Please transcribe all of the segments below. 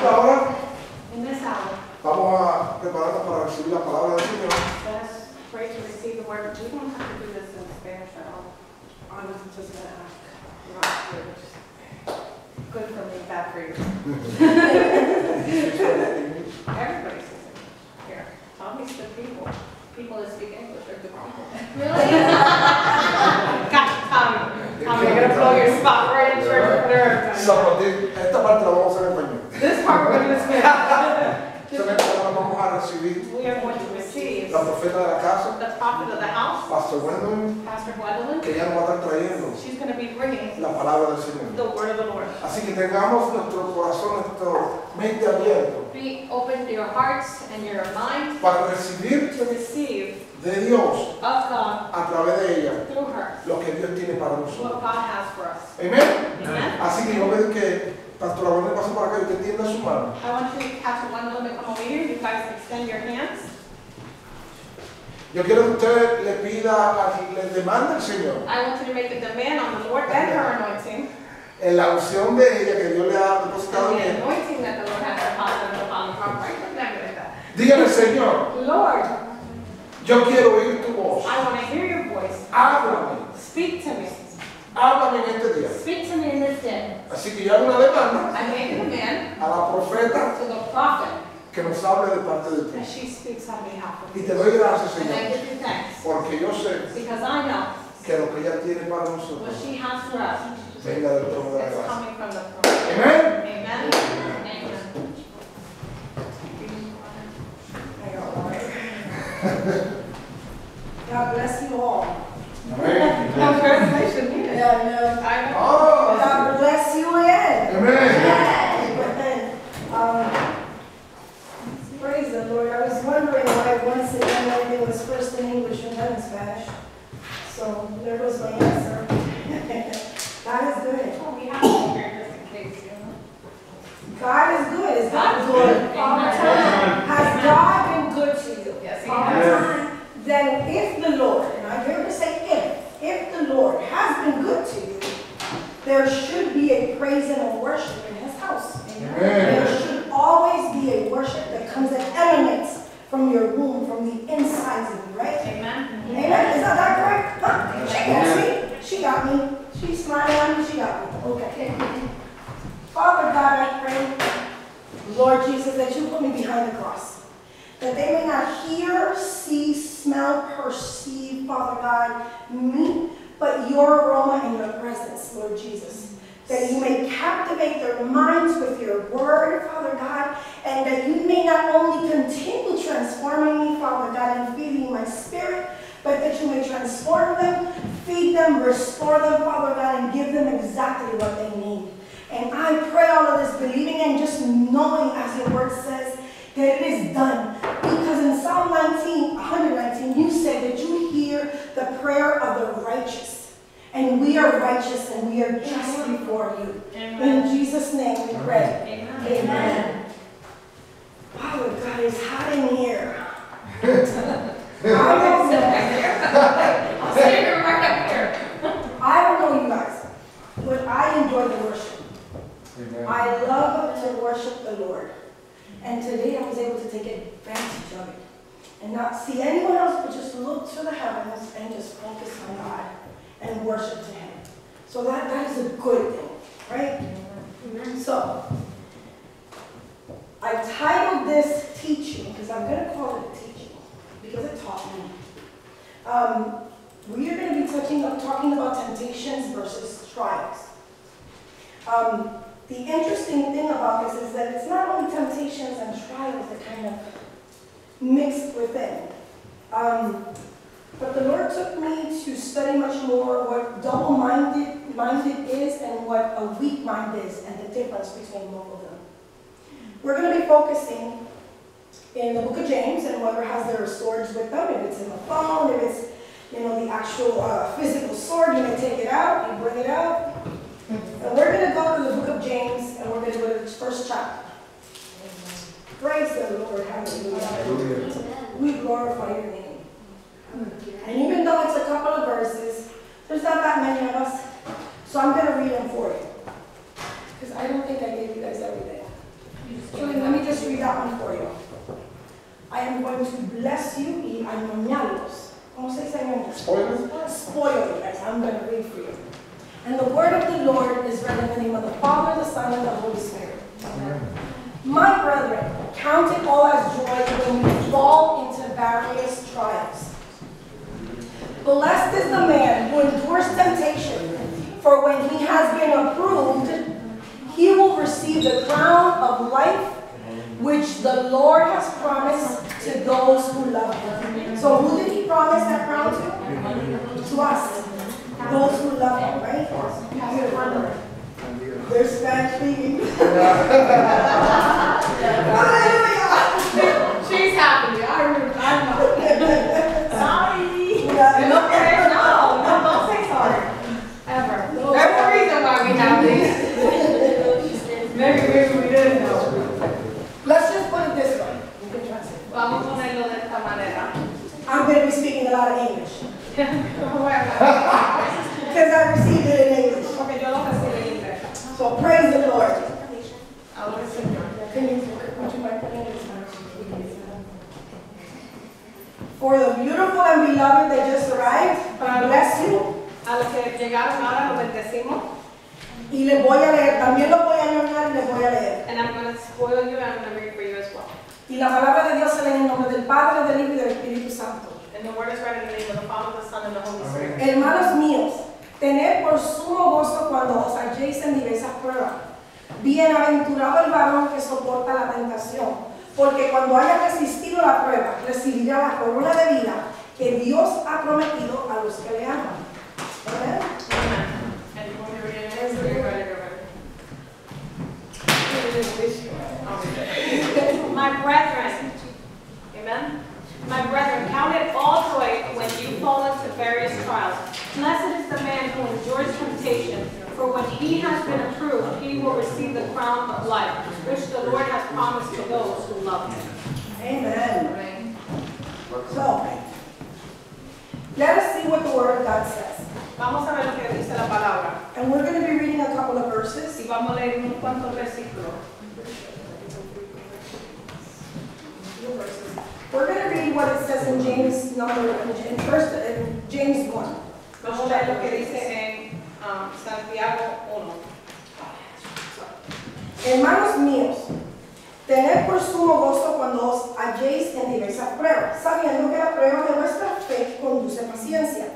esta hora In this hour, vamos a prepararnos para recibir la palabra del Señor. let us pray to receive the word. We don't have to do this in Spanish at all. I was just gonna ask. You're not here, which is Good for me, bad for you. Everybody says it. Here, Tommy's good people. People that speak English are good people. Really? Got Tommy. Tommy, you're gonna blow your spot right in church. There. Zapatín, esta parte la vamos a hacer en español. This part we're. Solamente ahora vamos a recibir We are going to receive la profeta de la casa, the prophet of the house, Pastor Gwendolyn. que ya nos va a estar trayendo She's gonna be bringing la palabra del Señor. the word of the Lord. Así que tengamos nuestro corazón, nuestro mente abierto Be open to your hearts and your mind para recibir to receive de Dios of God a través de ella through her lo que Dios tiene para nosotros. what God has for us. Amén. Amen. Así que yo pedir que Pastor Abel pase para acá y usted tienda su mano. I want you, Pastor Gwendolyn, to come over here. You guys extend your hands. Yo quiero que usted le pida, le demande al Señor I want you to make a demand on the Lord and her anointing. en la unción de ella que Dios le ha depositado en ella. anointing that the Lord has deposited upon her. Dígale, Señor, Lord, yo quiero oír tu voz. I want to hear your voice. Háblame, Speak to me. Háblame en este día. Speak to me in this day. Así que yo hago una demanda I make a demand a la profeta to the prophet que nos hable de parte de that ti. she speaks on behalf of Y me. te doy gracias, And I Señor, give you thanks porque yo sé because I know que lo que ella tiene para what nosotros she has for us venga del trono de la is gracia. coming from the throne. Amén. Amen. Me. She got me. Okay. Father God, I pray, Lord Jesus, that you put me behind the cross. That they may not hear, see, smell, perceive, Father God, me, but your aroma and your presence, Lord Jesus. That you may captivate their minds with your word, Father God, and that you may not only continue transforming me, Father God, and feeding my spirit, but that you may transform them, feed them, restore them, Father God, and give them exactly what they need. And I pray all of this believing and just knowing, as your word says, that it is done. Because in Psalm 19, 119, you said that you hear the prayer of the righteous. And we are righteous and we are just before you. Amen. In Jesus' name we pray. Amen. Amen. Wow, God is hot in here. I don't Sit know. back here. I'll sit here right up here. I don't know you guys, but I enjoy the worship. I love to worship the Lord. And today I was able to take advantage of it. And not see anyone else, but just look to the heavens and just focus on God and worship to Him. So that, that is a good thing, right? So, I titled this teaching, because I'm going to call it teaching, because it taught me. Um, we are going to be touching, talking about temptations versus trials. Um, the interesting thing about this is that it's not only temptations and trials that kind of mixed within. Um, but the Lord took me to study much more what double-minded minded is and what a weak mind is and the difference between both of them. We're going to be focusing in the book of James and whoever has their swords with them, if it's in the phone, if it's you know, the actual uh, physical sword, you may take it out, you bring it out. And we're going to go to the book of James and we're going to go to the first chapter. Praise the Lord, hallelujah. We glorify your name. And even though it's a couple of verses, there's not that many of us, so I'm going to read them for you. Because I don't think I gave you guys everything. Let me just read that one for you. I am going to bless you y añoñarlos. ¿Cómo se dice añoñar? Spoilers? Spoil you guys. I'm going to read for you. And the word of the Lord is read in the name of the Father, the Son, and the Holy Spirit. My brethren, count it all as joy when you fall into various trials. Blessed is the man who endures temptation, for when he has been approved, he will receive the crown of life which the Lord has promised to those who love him. So who did he promise that crown to? To us. Those who love him, right? They're Spanish speaking. Hallelujah. She's happy, I, I'm not. Sorry. Yeah. No, no, no, don't say sorry. Ever. There's a reason why we have these. Maybe, maybe we didn't know. Let's just put it this way. You can translate. Vamos a ponerlo de esta manera. I'm going to be speaking a lot of English Bueno, because I received it in English. Porque yo lo recibí en inglés. So praise the Lord. Ahora sí. Can you, would you mind putting it in Spanish? For the beautiful and beloved that just arrived, bless you. A los que llegaron ahora los bendecimos. Y les voy a leer, también los voy a anotar y les voy a leer. And I'm going to spoil you and I'm going to read for you as well. Y la palabra de Dios se lee en el nombre del Padre, del Hijo y del Espíritu Santo. And the word is read in the name of the Father, the Son, and the Holy Spirit. Hermanos míos, tened por sumo gozo cuando os halléis en diversas pruebas. Bienaventurado el varón que soporta la tentación, porque cuando haya resistido la prueba, recibirá la corona de vida que Dios ha prometido a los que le aman. Amén. My brethren, count it all joy when you fall into various trials. Blessed is the man who endures temptation, for when he has been approved, he will receive the crown of life, which the Lord has promised to those who love him. Amen. So, let us see what the Word of God says. Vamos a ver lo que dice la palabra. And we're going to be reading a couple of verses. Y vamos a leer unos cuantos versículos. We're going to what it says in James number, in first, in James 1. Vamos a leer lo que dice en um, Santiago 1. Hermanos míos, tened por sumo gozo cuando os halléis en diversas pruebas, sabiendo que la prueba de vuestra fe conduce paciencia.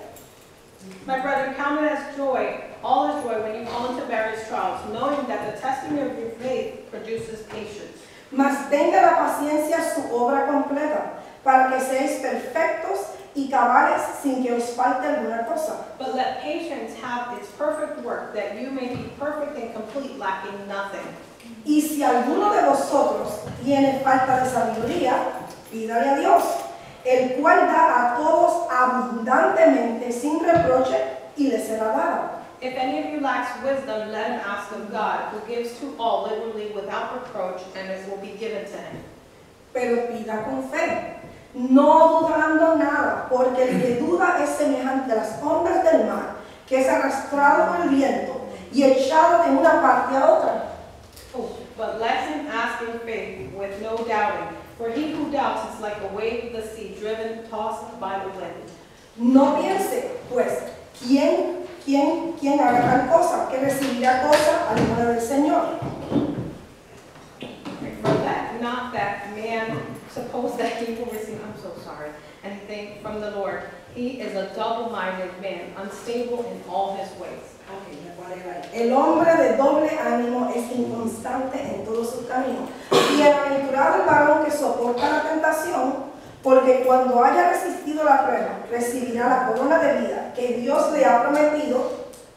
My brethren, count it as joy, all is joy when you fall into various trials, knowing that the testing of your faith produces patience. Mas tenga la paciencia su obra completa, para que seáis perfectos y cabales sin que os falte alguna cosa. But let patience have its perfect work, that you may be perfect and complete, lacking nothing. Y si alguno de vosotros tiene falta de sabiduría, pídale a Dios, el cual da a todos abundantemente sin reproche y le será dada. If any of you lacks wisdom, let him ask of God, who gives to all liberally without reproach, and it will be given to him. Pero pida con fe, no dudando nada, porque el que duda es semejante a las ondas del mar, que es arrastrado por el viento y echado de una parte a otra. But let him ask in faith with no doubting, for he who doubts is like a wave of the sea driven, tossed by the wind. No piense, pues, ¿quién, quién, quién haga tal cosa, que recibirá cosa alguna del Señor? For that, not that man suppose that he will receive, I'm so sorry, anything from the Lord. He is a double-minded man, unstable in all his ways. El hombre de doble ánimo es inconstante en todos sus caminos. Bienaventurado el varón que soporta la tentación, porque cuando haya resistido la prueba, recibirá la corona de vida que Dios le ha prometido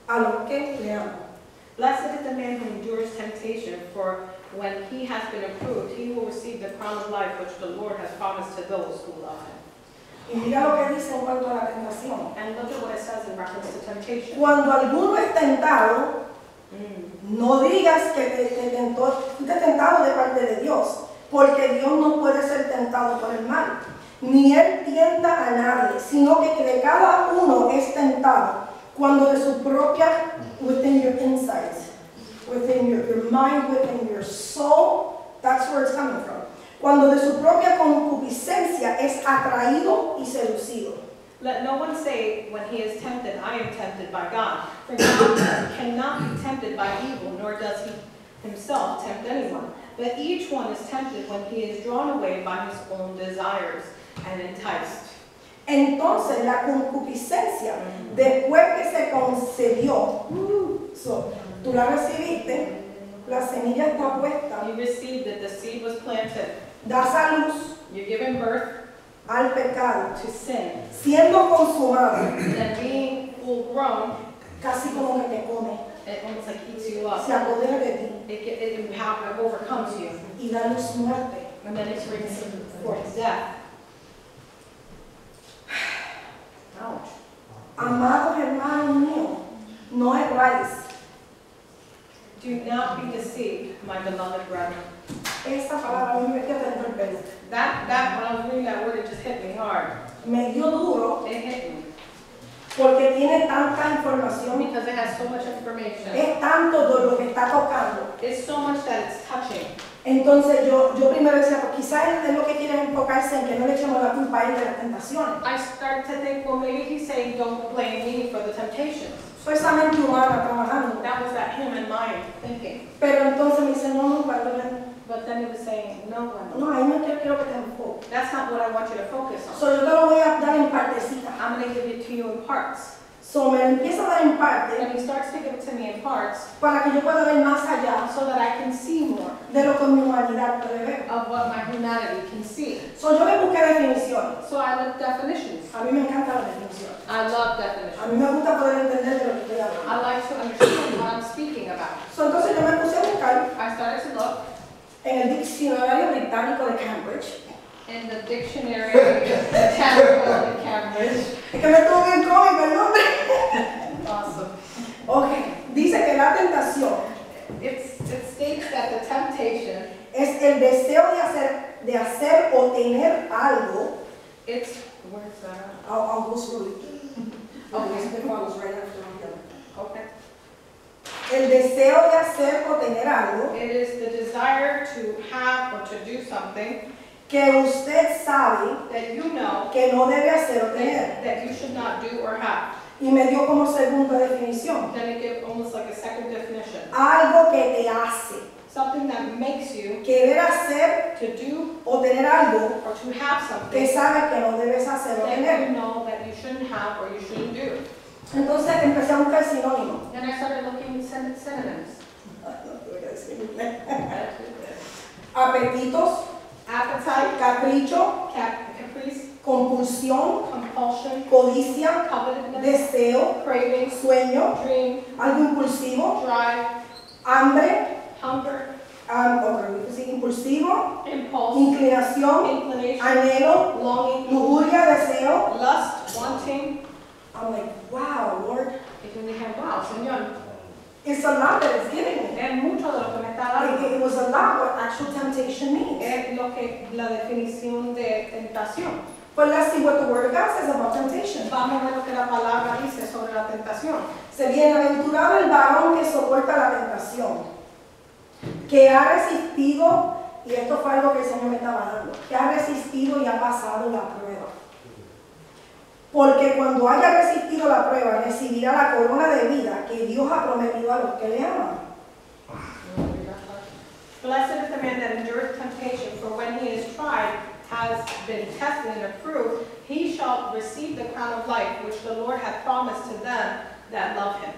a los que le aman. Blessed is the man who endures temptation, for when he has been approved, he will receive the crown of life which the Lord has promised to those who love him. Y mira lo que dice en cuanto a la tentación. And look at what it says in reference to temptation. Cuando alguno es tentado, Mm. no digas que te, te tentó, fuiste tentado de parte de Dios, porque Dios no puede ser tentado por el mal. Ni Él tienta a nadie, sino que de cada uno es tentado cuando de su propia, within your insides, within your, your mind, within your soul, that's where it's coming from. cuando de su propia concupiscencia es atraído y seducido. Let no one say when he is tempted, I am tempted by God. For God cannot be tempted by evil, nor does he himself tempt anyone. But each one is tempted when he is drawn away by his own desires and enticed. Entonces la concupiscencia, después que se concedió, uh, so, tú la recibiste, la semilla está puesta, You received it, the seed was planted. das a luz You're given birth al pecado, to sin. siendo consumado, And being full grown, casi como que te come, it almost like eats you up. se apodera de ti It, it empower- it overcomes you. y da luz muerte. And then it brings forth death. Ouch. Amados hermanos míos, no erráis. Do not be deceived, my beloved brethren. Esa palabra a mí me queda dentro del pelo. That, that, when I was reading that word, it just hit me hard. Me dio duro It hit me. porque tiene tanta información, Because it has so much information. es tanto lo que está tocando. It's so much that it's touching. Entonces yo, yo primero decía, pues quizás él es lo que quiere enfocarse en que no le echemos la culpa a él de las tentaciones. I started to think, well, maybe he's saying, don't blame me for the temptations. Soy esa mente humana trabajando. That was that human mind thinking. Pero entonces me dice, no, no, Gwendolyn, But then it was saying, no, Wendell, no, ahí no quiero, quiero que te enfoques. that's not what I want you to focus on. So yo te lo voy a dar en partecita. I'm going to give it to you in parts. So me empieza a dar en parte And he starts to give it to me in parts para que yo pueda ver más allá so that I can see more de lo que mi humanidad puede ver. of what my humanity can see. So yo le busqué definiciones. So I look definitions. A mí me encantan las definiciones. I love A definitions. mí me gusta poder entender de lo que estoy hablando. I like to understand what I'm speaking about. So, entonces yo me puse a buscar I started to look en el diccionario británico de Cambridge. in the dictionary, in Cambridge. Es que me estuvo bien cómico el nombre. Awesome. Ok, dice que la tentación It's, it states that the temptation, es el deseo de hacer, de hacer o tener algo. it's, where's that? I'll, I'll go slowly. Okay, the follows right after. Okay. El deseo de hacer o tener algo It is the desire to have or to do something que usted sabe that you know que no debe hacer o tener. that, you should not do or have. Y me dio como segunda definición. Then it gives almost like a second definition. Algo que te hace Something that makes you querer hacer to do o tener algo or to have que something sabes que no debes hacer o that tener. you know that you shouldn't have or you shouldn't do. Entonces empecé a buscar sinónimos. Then I started looking at syn- synonyms. Apetitos, Appetite, capricho, cap- caprice, compulsión, compulsion, codicia, deseo, craving, sueño, dream, algo impulsivo, drive, hambre, hunger, ah, otro, sí, impulsivo, impulse, inclinación, anhelo, longing, lujuria, deseo. lust, wanting. I'm like, wow, Lord, Y tú dije, wow, Señor, it's a lot that it's giving me. es mucho de lo que me está It, dando. it was a lot what actual temptation means. Es lo que, la definición de tentación. But let's see what the Word of God says about temptation. Vamos a ver lo que la palabra dice sobre la tentación. Se bienaventurado el varón que soporta la tentación, que ha resistido, y esto fue algo que el Señor me estaba dando, que ha resistido y ha pasado la prueba. Porque cuando haya resistido la prueba, recibirá la corona de vida que Dios ha prometido a los que le aman. Blessed is the man that endureth temptation, for when he is tried, has been tested and approved, he shall receive the crown of life which the Lord hath promised to them that love him.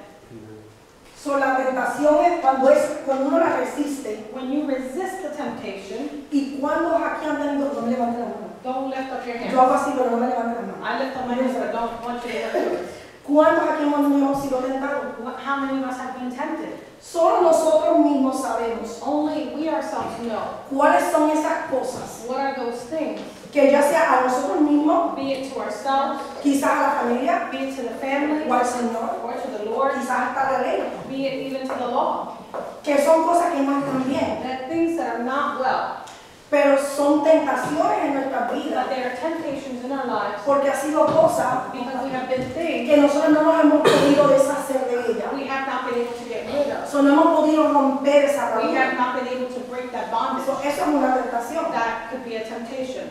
So, la tentación es cuando, es cuando uno la resiste. When you resist the temptation, ¿Y cuando aquí han tenido? No me levante la mano. don't lift up your Yo hands. hago así, pero no me levante la mano. I lift up my hands, but I don't want you to lift yours. ¿Cuántos aquí hemos hemos sido tentados? How many of us have been tempted? Solo nosotros mismos sabemos Only we ourselves know. cuáles son esas cosas What are those things? Que ya sea a nosotros mismos, Be it to ourselves, quizás a la familia be it to the family, o al Señor, or to the Lord, quizás hasta a la ley, be it even to the law. que son cosas que no están bien, That things that are not well, pero son tentaciones en nuestras vidas, but they are temptations in our lives porque ha sido cosas because we have been things que nosotros no nos hemos podido deshacer de ellas. we have not been able to get rid of. So, no hemos podido romper esa We have not been able to break that bondage. So, eso es una tentación. That could temptation.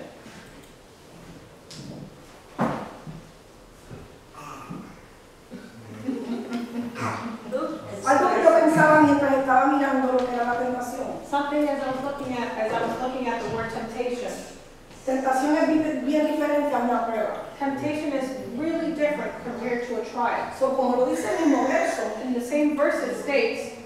Algo que yo pensaba mientras estaba mirando lo que era la tentación. Something as I was looking at, as I was looking at the word temptation. Tentación es bien, bien diferente a una prueba. Temptation is really different compared to a trial. So, como lo dice el mismo verso, In the same verse it states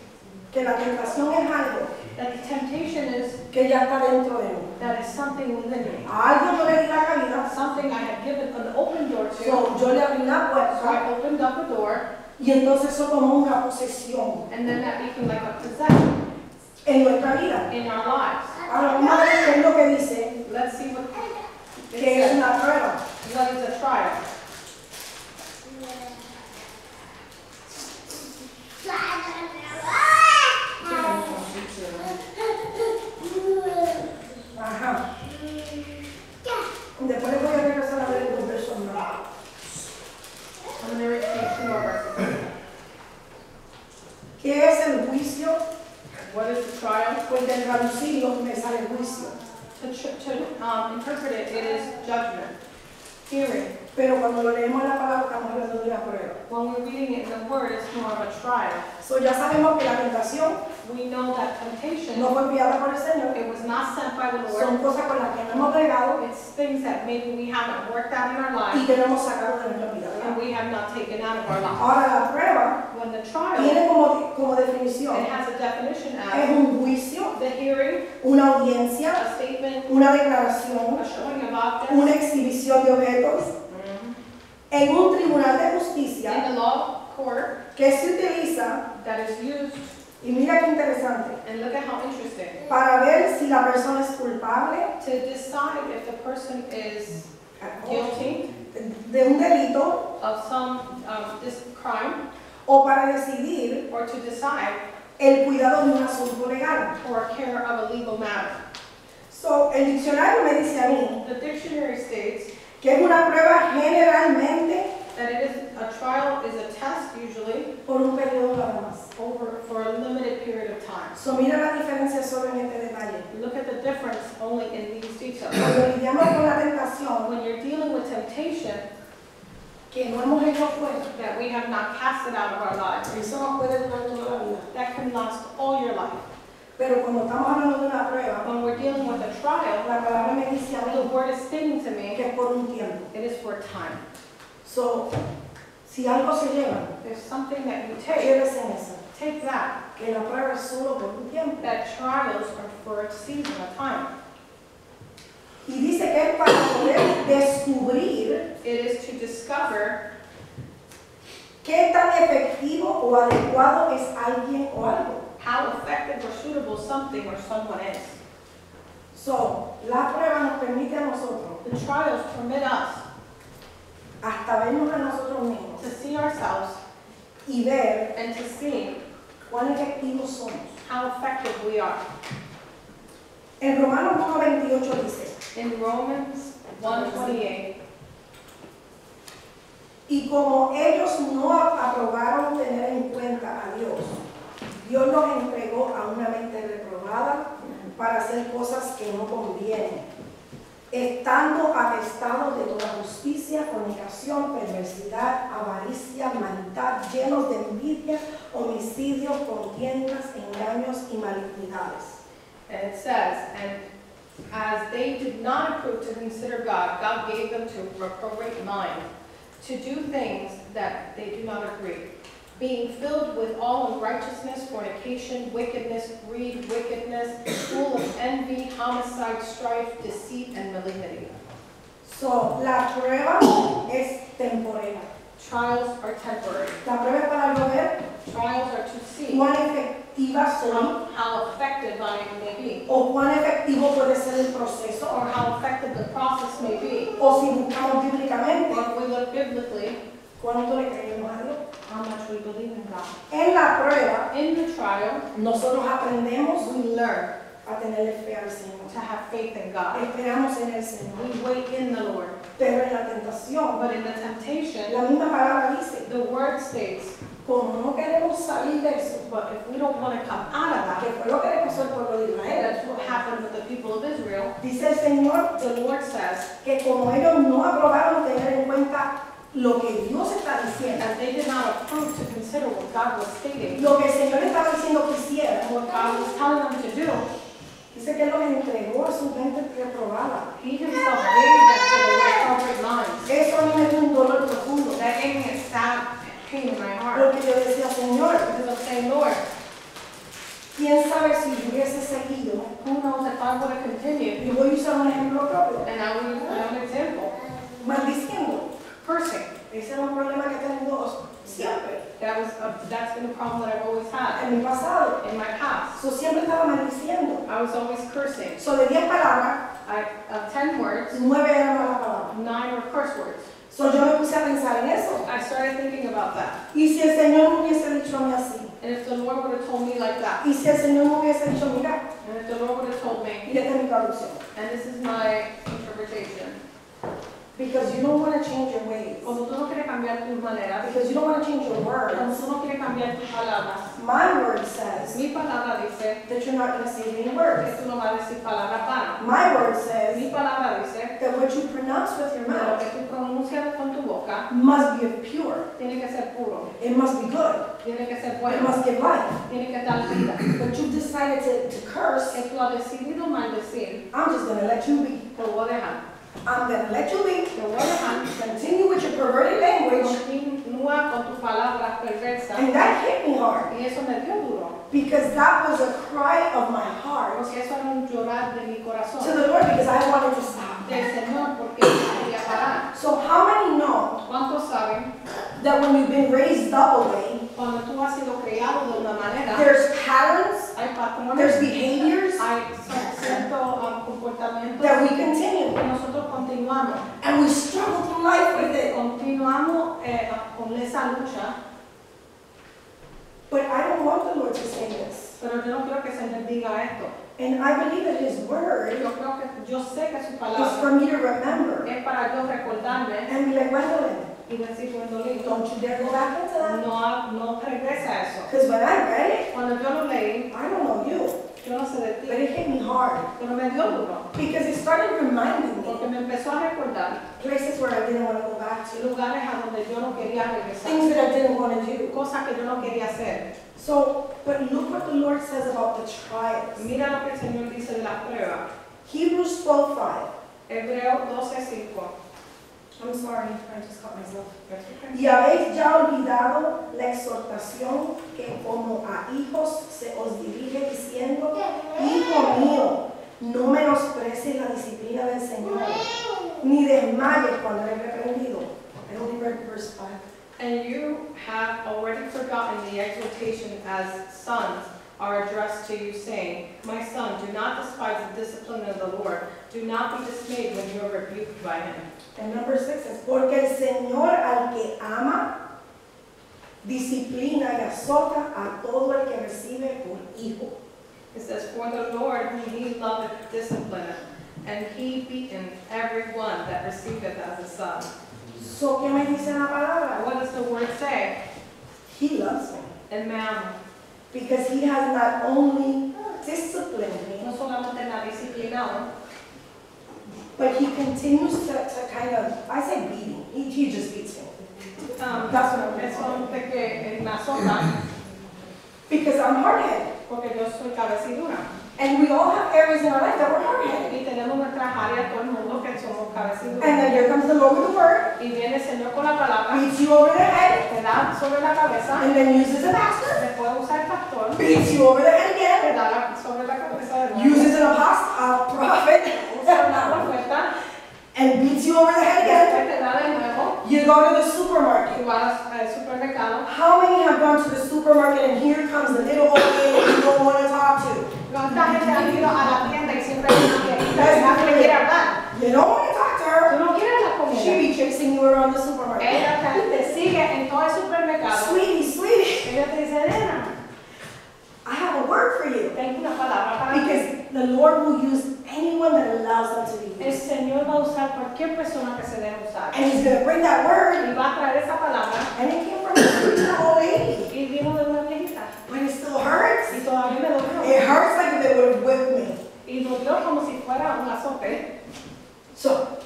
que la tentación es algo that the temptation is que ya está dentro de mí. that is something within me. Algo yo le di la cabida, Something I had given an open door to. so, yo le abrí la So I opened up a door y entonces eso tomó una posesión and then that became like a possession en nuestra vida. in our lives. A es lo que dice Let's see what it que es says. una prueba. What is a trial? Ajá. Después le voy a regresar a ver los versos más. I'm going to read two more verses. ¿Qué es el juicio? What is the trial? Pues del traducirlo me sale juicio. To, tr- to um, interpret it, it is judgment. Hearing. Pero cuando lo leemos en la palabra estamos hablando de una prueba. When we're reading it in the word, it's more of a trial. So ya sabemos que la tentación We know that temptation, no fue enviada por el Señor. it was not sent by the Son Lord. cosas con las que no hemos bregado It's things that maybe we haven't worked out in our y lives que no hemos sacado de nuestra vida. and we have not taken out of our lives. Ahora la prueba When the trial, tiene como, como definición it has a definition es un juicio, the hearing, una audiencia, a statement, una declaración, a showing of objects. una exhibición de objetos Mhm. en un tribunal de In justicia the law court que se utiliza, that is used, y mira qué interesante, and look at how interesting, para ver si la persona es culpable to decide if the person is guilty de un delito of some, um, this crime, o para decidir or to decide el cuidado de un asunto legal. or care of a legal matter. So, el diccionario me dice a mí The dictionary states que es una prueba generalmente that it is, a trial is a test usually por un periodo nada más. over, for a limited period of time. So, mira la diferencia solo en este detalle. Look at the difference only in these details. Cuando lidiamos con la tentación When you're dealing with temptation que no hemos hecho fuera, that we have not cast it out of our lives, eso nos puede durar toda la vida. that can last all your life. Pero cuando estamos hablando de una prueba, When we're dealing with a trial, la palabra me dice a the word is stating to me, que es por un tiempo. it is for time. So, si algo se lleva, There's something that you take, llévese eso. take that. Que la prueba es solo por un tiempo. That trials are for a season, a time. Y dice que es para poder descubrir It is to discover qué tan efectivo o adecuado es alguien o algo. how effective or suitable something or someone is. So, la prueba nos permite a nosotros The trials permit us hasta vernos a nosotros mismos to see ourselves y ver and to see cuán efectivos somos. how effective we are. En Romanos 1.28 dice, In Romans 1:28, y como ellos no aprobaron tener en cuenta a Dios, Dios los entregó a una mente reprobada para hacer cosas que no convienen, estando atestados de toda justicia, fornicación, perversidad, avaricia, maldad, llenos de envidia, homicidios, contiendas, engaños y malignidades. and it says, and as they did not approve to consider God, God gave them to reprobate mind, to do things that they do not agree, being filled with all unrighteousness, fornication, wickedness, greed, wickedness, full of envy, homicide, strife, deceit, and malignity. So, la prueba es temporera. Trials are temporary. La prueba es para yo ver Trials are to see cuán efectiva soy how, how effective I may be, o cuán efectivo puede ser el proceso, or how effective the process may be. o si buscamos bíblicamente, Or if we look biblically, cuánto le creemos a Dios. How much we believe in God. En la prueba, In the trial, nosotros aprendemos we learn a tenerle fe al Señor. to have faith in God. Esperamos en el Señor. We wait in the Lord. Pero en la tentación, But in the temptation, la misma palabra dice the word states como no queremos salir de eso, But if we don't want to come out of that, que fue lo que le pasó al pueblo de Israel, that's what happened with the people of Israel. dice el Señor The Lord says que como ellos no aprobaron tener en cuenta lo que Dios está diciendo, they did not approve to consider what God was stating, lo que el Señor estaba diciendo que hicieran, what God was telling them to do. dice que Él los entregó a su mente reprobada. He himself gave them to the reprobate minds. Eso a mí me dio un dolor profundo, That gave me a sad pain in my heart. porque yo decía, Señor, Because Lord, quién sabe si yo hubiese seguido, who knows if I would have continued, y voy a usar un ejemplo propio, and I would use my own example. Cursing. Ese era un problema que he tenido siempre, That was, a, that's been a problem that I've always had en mi pasado. in my past. So siempre estaba maldiciendo. I was always cursing. So de 10 palabras, I, of ten words, 9 eran malas palabras. nine were curse words. So yo me puse a pensar en eso. I started thinking about that. Y si el Señor me hubiese dicho a mí así, And if the Lord would have told me like that, y si el Señor me hubiese dicho, mira, and if the Lord would have told me, y esta es mi traducción, and this is my interpretation, because you don't want to change your ways, como tú no quieres cambiar tus maneras, because you don't want to change your como words, tú no quieres cambiar tus palabras, my word says mi palabra dice that you're not going to say any words. que tú no vas a decir palabras vanas. My word says Mi palabra dice that what you pronounce with your que lo que mouth tú pronuncias con tu boca must be pure. tiene que ser puro, It must be good. tiene que ser bueno. It must give life. tiene que dar vida. But you've decided to, to curse, Que tú has decidido maldecir, I'm just going to let you be. te voy a dejar. I'm going to let you be. Te voy a dejar. Continue with your perverted language. Continúa con tus palabras perversas. And that hit me hard Y eso me dio duro, because that was a cry of my heart porque eso era un llorar de mi to the Lord because I wanted to stop. Del Señor, porque quería parar. So how many know ¿Cuántos saben? that when you've been raised a way, Cuando tú has sido criado de una manera, there's patterns, hay patrones, there's behaviors hay ciertos um, comportamientos that we continue que nosotros continuamos. and we struggle through life with it. Continuamos eh, con esa lucha, But I don't want the Lord to say this. pero yo no quiero que Señor diga esto. And I believe that His word Yo creo que, yo sé que su is for me to remember es para yo recordarme and be like, Gwendolyn, Gwendolyn, don't you dare go back into that. no, no regresa a eso. Because when I read it, Cuando yo lo leí, I don't know you, yo no sé de ti. but it hit me hard pero me dio duro, because it started reminding porque me me empezó a recordar places where I didn't want to go back to, lugares a donde yo no quería regresar, things that I didn't want to do. cosas que yo no quería hacer. So, but look what the Lord says about the trials. Mira lo que el Señor dice de las pruebas. Hebrews 12:5. Hebreo 12:5. I'm sorry, I just caught myself. Okay. Y habéis ya olvidado la exhortación que como a hijos se os dirige diciendo, Hijo mío, no menosprecies la disciplina del Señor, ni desmayes cuando eres reprendido. I only read verse 5. And you have already forgotten the exhortation as sons are addressed to you, saying, My son, do not despise the discipline of the Lord. Do not be dismayed when you are rebuked by him. And number 6 is, Porque el Señor al que ama, disciplina y azota a todo el que recibe por hijo. It says, For the Lord whom he loveth disciplineth, and he beaten every one that receiveth as a son. So, ¿qué me dice la palabra? What does the word say? He loves me. And man, Because he has not only disciplined me, no solamente me ha disciplinado, but he continues to, to kind of, I say beating, he, he just beats me. um, That's what I'm es solamente que me azota, Because I'm hard-headed. porque yo soy cabecidura. And we all have areas in our life that we're hard-headed. Y tenemos nuestras áreas, todo el mundo que somos And then here comes the Lord with the word, Y viene el Señor con la palabra, beats you over the head, te da sobre la cabeza, and then uses a pastor, después usa el pastor, beats you over the head te again, da sobre la cabeza de nuevo, uses an apostle, a prophet, usa una profeta, and beats you over the head again. después te da de nuevo, You go to the supermarket. y vas al supermercado. How many have gone to the supermarket and here comes the little old lady you don't want to talk to? ¿Cuánta gente ha ido a la tienda y siempre hay una que no quiere hablar? You don't want to talk to her. Tú no quieres hablar con She be chasing you around the supermarket. Ella te, te sigue en todo el supermercado. Sweetie, sweetie, Ella te dice, nena, I have a word for you. tengo una palabra para ti. Because the Lord will use anyone that allows them to be El used. Señor va a usar cualquier persona que se deje usar. And He's going to bring that word, Y va a traer esa palabra. and it came from but it still hurts. Y todavía me dolió. It hurts like if it would have whipped me. Y dolió como si fuera un azote. So,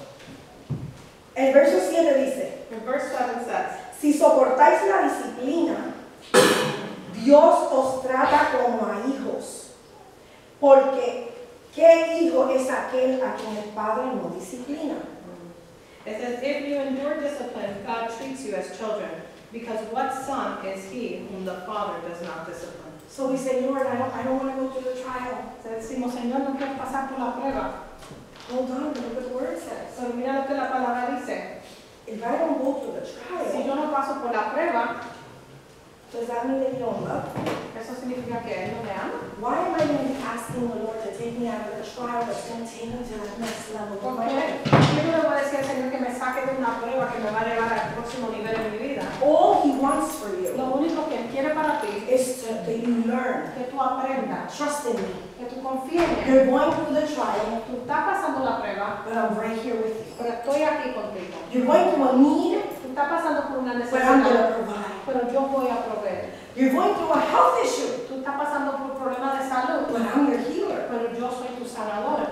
el verso 7 dice, In verse 7 says, si soportáis la disciplina, Dios os trata como a hijos, porque ¿qué hijo es aquel a quien el Padre no disciplina? It says, if you endure discipline, God treats you as children because what son is he whom the Father does not discipline? So we say, Lord, I don't, I don't want to go through the trial. Decimos, Señor, no quiero pasar por la prueba. Hold on, look what the word says. Pero mira lo que la palabra dice. If I don't go through the trial, Si yo no paso por la prueba, does that mean that you don't love me? eso significa que Él no me ama. Why am I going to be asking the Lord to take me out of the trial that's going to take me to that next level of ¿Por qué? Yo no le voy a decir al Señor que me saque de una prueba que me va a llevar al próximo nivel en mi vida. All He wants for you Lo único que Él quiere para ti is to, that you learn. que tú aprendas, Trust in me. que tú confíes. You're going through the trial, Tú estás pasando la prueba, but I'm right here with you. pero estoy aquí contigo. You're going through a need, Tú estás pasando por una but I'm going necesidad, to provide. Pero yo voy a proveer. You're going through a health issue, Tú estás pasando por problemas de salud, but I'm your healer. pero yo soy tu sanador.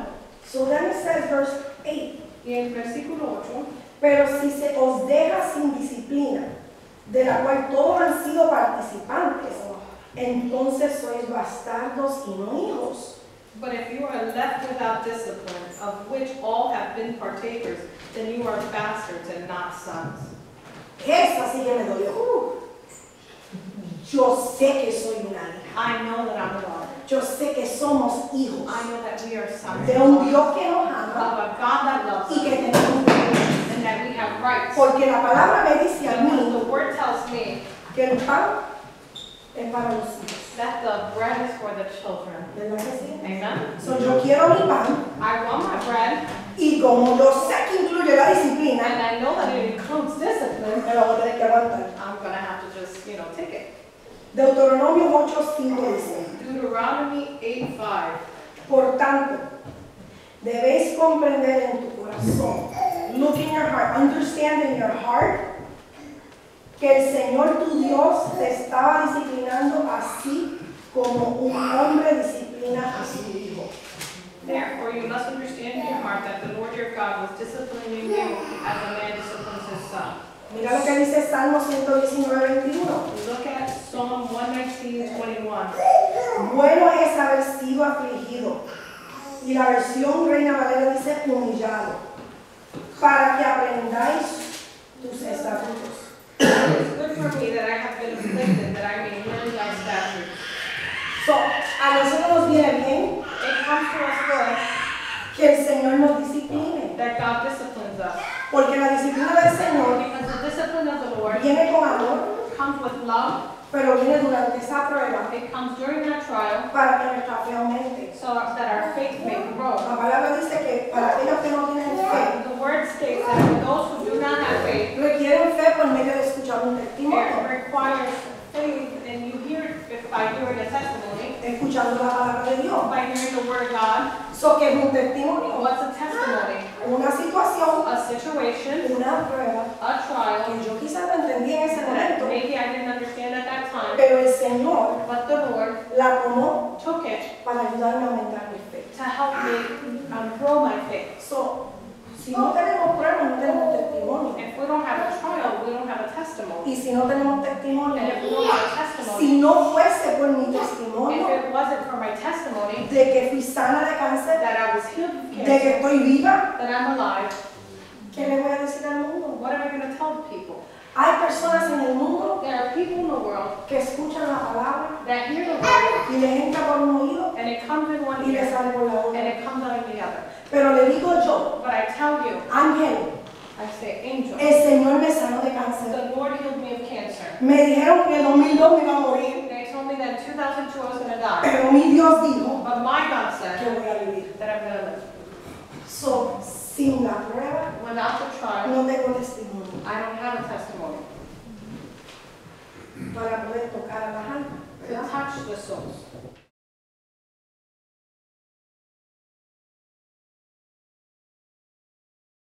So then it says, verse 8. Y en el versículo 8, Pero si se os deja sin disciplina, de la cual todos han sido participantes, entonces sois bastardos y no hijos. But if you are left without discipline, of which all have been partakers, then you are bastards and not sons. Esa sí que me dolió. Uh. Yo sé que soy una hija. I know that I'm a daughter. Yo sé que somos hijos I know that we are sons de of un Dios que nos of a God that loves y que tenemos derechos. and that we have rights. Porque la palabra me dice a mí the word tells me que el pan es para los hijos. that the bread is for the children. ¿Verdad que sí? Amen? So, yo quiero mi pan I want my bread, y como yo sé que incluye la disciplina, and I know that it includes discipline. me lo voy a tener que aguantar. I'm gonna have to just, you know, take it. Deuteronomio 8:5 dice, Deuteronomy 8:5. por tanto, debéis comprender en tu corazón, look in your heart, understand in your heart, que el Señor tu Dios te estaba disciplinando así como un hombre disciplina a su hijo. Therefore, you must understand in your heart that the Lord your God was disciplining you as a man disciplines his son. Mira lo que dice Salmo 119, 21. Look at Psalm 119, 21. Bueno es haber sido afligido. Y la versión Reina Valera dice humillado. Para que aprendáis tus estatutos. It's good for me that I have been afflicted, that I may learn thy statutes. So, a nosotros nos viene bien It comes to us good que el Señor nos discipline. that God disciplines us. Porque la disciplina del Señor Because the discipline of the Lord viene con amor, comes with love, pero viene durante esa prueba it comes during that trial, para que nuestra fe aumente. so that our faith may grow. La palabra dice que para aquellos que no tienen fe, The word states that for those who do not have faith, requieren fe por medio de escuchar un it testimonio, requires and you hear it by hearing a testimony, escuchando la palabra de Dios. by hearing the word of God. So que es un testimonio, What's a testimony? una situación, A situation, una prueba a trial, que yo quizás no entendí en ese momento, maybe I didn't understand at that time, pero el Señor but the Lord la tomó took it para ayudarme a aumentar mi fe. to help me um, grow my faith. So, si no tenemos pruebas, no tenemos testimonio. If we don't have a trial, we don't have a testimony. Y si no tenemos And testimonio, if we don't have a testimony, si no fuese por mi if testimonio it wasn't for my testimony de que fui sana de cáncer, that I was healed of de que cancer, estoy viva, that I'm alive, ¿qué le voy a decir al mundo? what am I going to tell people? Hay personas en el mundo There are people in the world que escuchan la palabra that hear the word y les entra por un oído and it comes in one y les ear sale por la and otra. it comes out in the other. Pero le digo yo, But I tell you, Ángel, I say, angel, el Señor me sanó de cáncer. the Lord healed me of cancer. Me dijeron que en 2002 me iba a morir, They told me that in 2002 I was going to die. pero mi Dios dijo But my God que said voy a vivir. that I'm going to live. So, sin la prueba, Without the trial, no tengo testimonio I don't have a testimony para poder tocar a la alma. to touch the souls.